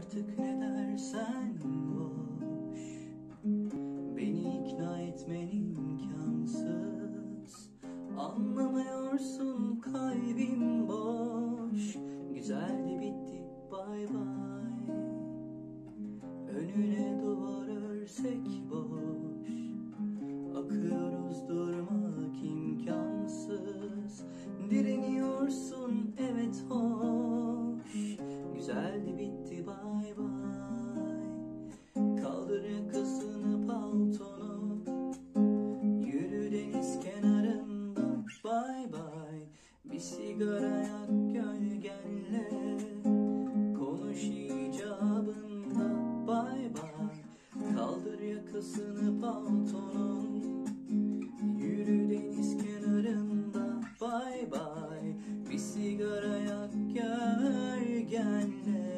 Artık ne dersen boş. Beni ikna etmen imkansız. Anlamıyorsun kalbim boş. Güzeldi bitti bay bay. Önüne duvar örsek boş. Akıyoruz durmak Bay bay Kaldır yakasını paltonu. Yürü deniz kenarında bay bay Bir sigara yak gölgenle Konuş icabında. Bay bay Kaldır yakasını paltonun Yürü deniz kenarında bay bay Bir sigara yak gölgenle